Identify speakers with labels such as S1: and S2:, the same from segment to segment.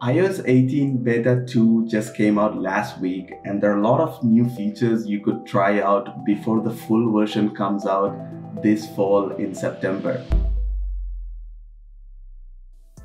S1: iOS 18 Beta 2 just came out last week and there are a lot of new features you could try out before the full version comes out this fall in September.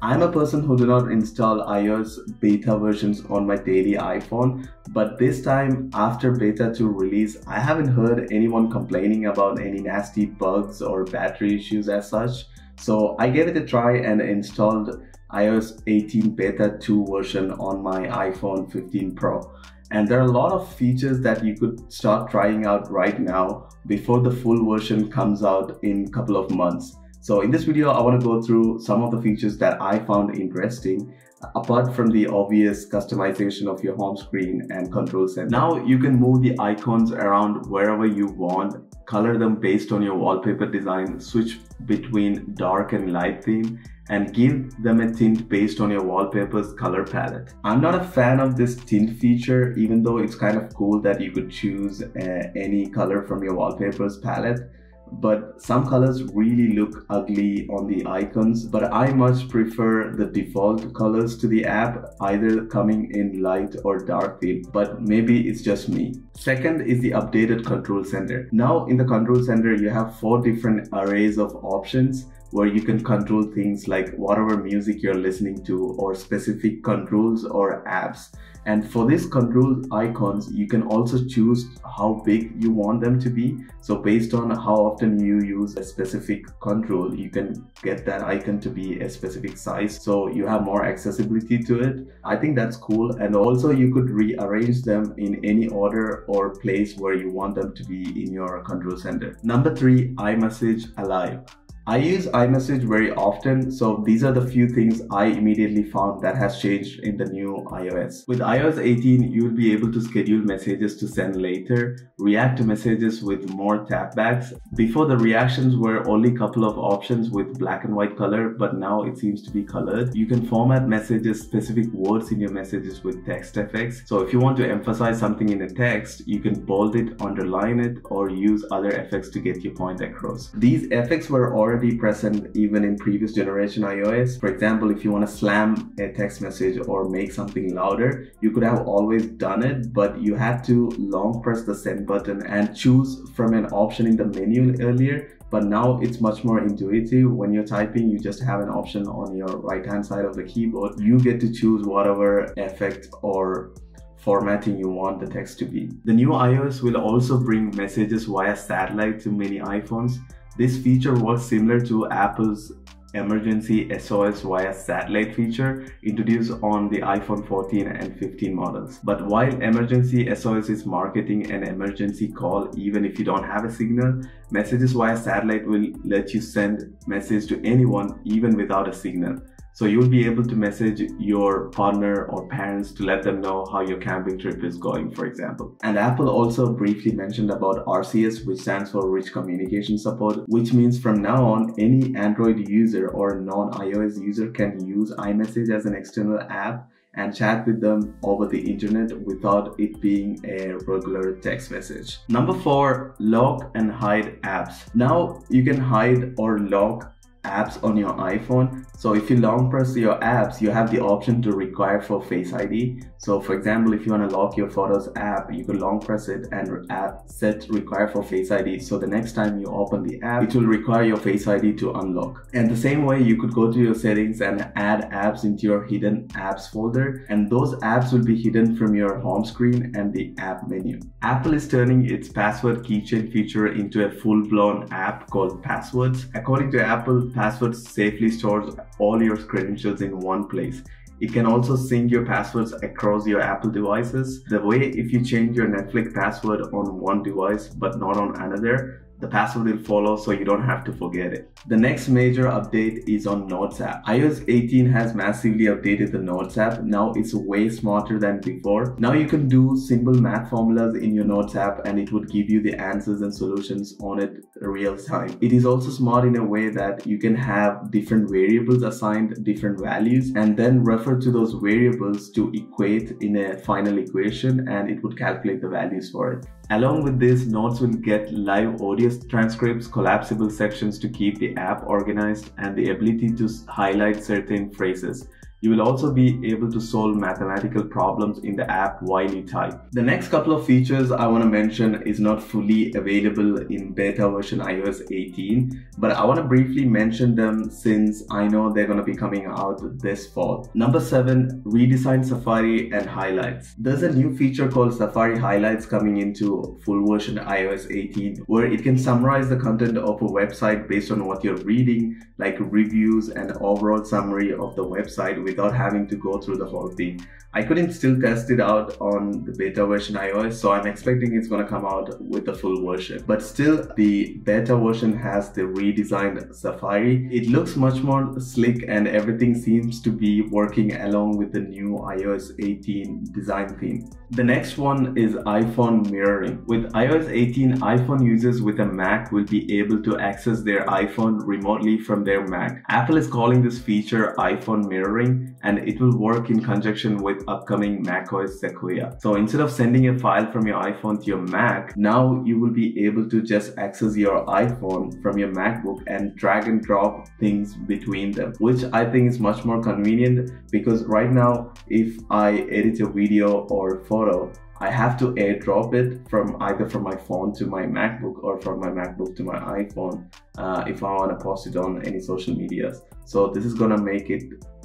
S1: I'm a person who do not install iOS beta versions on my daily iPhone, but this time after beta 2 release, I haven't heard anyone complaining about any nasty bugs or battery issues as such. So I gave it a try and installed iOS 18 beta 2 version on my iPhone 15 Pro. And there are a lot of features that you could start trying out right now before the full version comes out in a couple of months. So in this video, I want to go through some of the features that I found interesting apart from the obvious customization of your home screen and control center. Now you can move the icons around wherever you want, color them based on your wallpaper design, switch between dark and light theme, and give them a tint based on your wallpaper's color palette. I'm not a fan of this tint feature even though it's kind of cool that you could choose uh, any color from your wallpaper's palette but some colors really look ugly on the icons but I much prefer the default colors to the app either coming in light or dark theme but maybe it's just me. Second is the updated control center. Now in the control center you have four different arrays of options where you can control things like whatever music you're listening to or specific controls or apps. And for these control icons, you can also choose how big you want them to be. So based on how often you use a specific control, you can get that icon to be a specific size. So you have more accessibility to it. I think that's cool. And also you could rearrange them in any order or place where you want them to be in your control center. Number three, iMessage Alive. I use iMessage very often, so these are the few things I immediately found that has changed in the new iOS. With iOS 18, you'll be able to schedule messages to send later, react to messages with more tapbacks. Before the reactions were only a couple of options with black and white color, but now it seems to be colored. You can format messages, specific words in your messages with text effects. So if you want to emphasize something in a text, you can bold it, underline it, or use other effects to get your point across. These effects were already already present even in previous generation iOS. For example, if you want to slam a text message or make something louder, you could have always done it, but you had to long press the send button and choose from an option in the menu earlier but now it's much more intuitive when you're typing you just have an option on your right hand side of the keyboard you get to choose whatever effect or formatting you want the text to be. The new iOS will also bring messages via satellite to many iPhones this feature works similar to Apple's emergency SOS via satellite feature introduced on the iPhone 14 and 15 models. But while emergency SOS is marketing an emergency call even if you don't have a signal, messages via satellite will let you send message to anyone even without a signal. So you'll be able to message your partner or parents to let them know how your camping trip is going, for example. And Apple also briefly mentioned about RCS, which stands for Rich Communication Support, which means from now on, any Android user or non-iOS user can use iMessage as an external app and chat with them over the internet without it being a regular text message. Number four, lock and hide apps. Now you can hide or lock apps on your iPhone. So if you long press your apps, you have the option to require for Face ID. So for example, if you want to lock your Photos app, you can long press it and app set require for Face ID. So the next time you open the app, it will require your Face ID to unlock. And the same way, you could go to your settings and add apps into your hidden apps folder. And those apps will be hidden from your home screen and the app menu. Apple is turning its password keychain feature into a full-blown app called Passwords. According to Apple, Passwords safely stores all your credentials in one place. It can also sync your passwords across your Apple devices. The way if you change your Netflix password on one device but not on another, the password will follow so you don't have to forget it. The next major update is on Notes app. iOS 18 has massively updated the Notes app. Now it's way smarter than before. Now you can do simple math formulas in your Notes app and it would give you the answers and solutions on it real time. It is also smart in a way that you can have different variables assigned different values and then refer to those variables to equate in a final equation and it would calculate the values for it. Along with this, Notes will get live audio transcripts, collapsible sections to keep the app organized, and the ability to highlight certain phrases. You will also be able to solve mathematical problems in the app while you type. The next couple of features I want to mention is not fully available in beta version iOS 18, but I want to briefly mention them since I know they're going to be coming out this fall. Number 7. Redesign Safari and Highlights. There's a new feature called Safari Highlights coming into full version iOS 18 where it can summarize the content of a website based on what you're reading, like reviews and overall summary of the website without having to go through the whole thing. I couldn't still test it out on the beta version iOS, so I'm expecting it's gonna come out with the full version. But still, the beta version has the redesigned Safari. It looks much more slick and everything seems to be working along with the new iOS 18 design theme. The next one is iPhone mirroring. With iOS 18, iPhone users with a Mac will be able to access their iPhone remotely from their Mac. Apple is calling this feature iPhone mirroring and it will work in conjunction with upcoming macOS Sequoia. So instead of sending a file from your iPhone to your Mac, now you will be able to just access your iPhone from your MacBook and drag and drop things between them, which I think is much more convenient because right now, if I edit a video or photo I have to airdrop it from either from my phone to my MacBook or from my MacBook to my iPhone uh, if I want to post it on any social medias. So this is gonna make it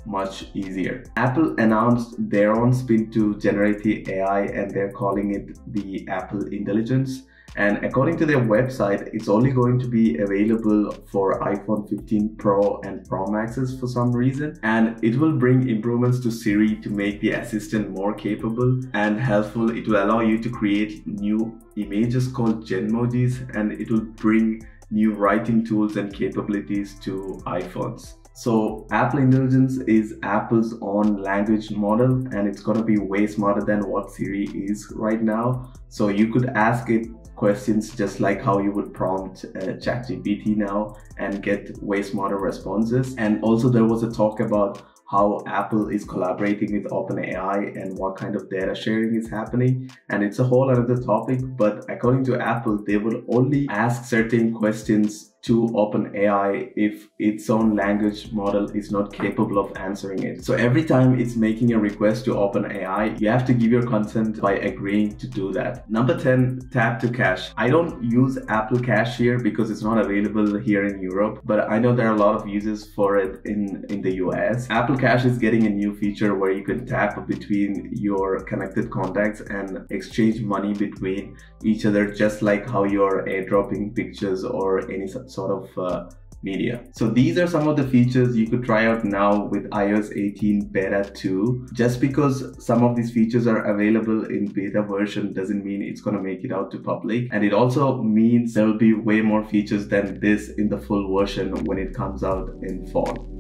S1: much easier. Apple announced their own spin to generative AI and they're calling it the Apple Intelligence. And according to their website, it's only going to be available for iPhone 15 Pro and Pro Maxes for some reason. And it will bring improvements to Siri to make the assistant more capable and helpful. It will allow you to create new images called Genmojis and it will bring new writing tools and capabilities to iPhones. So Apple Intelligence is Apple's own language model and it's gonna be way smarter than what Siri is right now. So you could ask it questions just like how you would prompt uh, ChatGPT now and get way smarter responses. And also there was a talk about how Apple is collaborating with OpenAI and what kind of data sharing is happening. And it's a whole other topic, but according to Apple, they will only ask certain questions to OpenAI if its own language model is not capable of answering it. So every time it's making a request to OpenAI, you have to give your consent by agreeing to do that. Number 10, tap to Cash. I don't use Apple Cash here because it's not available here in Europe, but I know there are a lot of uses for it in, in the US. Apple Cash is getting a new feature where you can tap between your connected contacts and exchange money between each other just like how you're airdropping pictures or any sort of uh, media. So these are some of the features you could try out now with iOS 18 Beta 2. Just because some of these features are available in beta version doesn't mean it's going to make it out to public. And it also means there will be way more features than this in the full version when it comes out in fall.